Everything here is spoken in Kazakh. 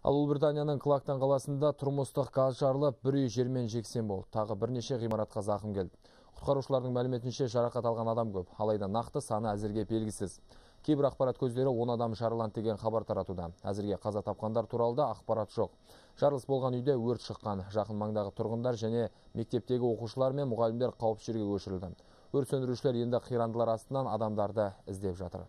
ал ұлыбританияның клактан қаласында тұрмыстық газ жарылып бір үй жермен жексен болды. Тағы бірнеше ғимаратқа зақым келді. Құтқарушылардың мәліметінше жарақат алған адам көп. Алайда нақты саны әзірге белгісіз. Кейбір ақпарат көздері 10 адам жараланды деген хабар таратуда. Әзірге қаза тапқандар туралы да ақпарат жоқ. Жарылыс болған үйде өрт шыққан. Жақын маңдағы тұрғындар және мектептегі оқушылар мен мұғалімдер қауіпсіз жерге көшірілді. Өрт сөндірушілер енді қирандылар астынан адамдарды іздеп жатыр.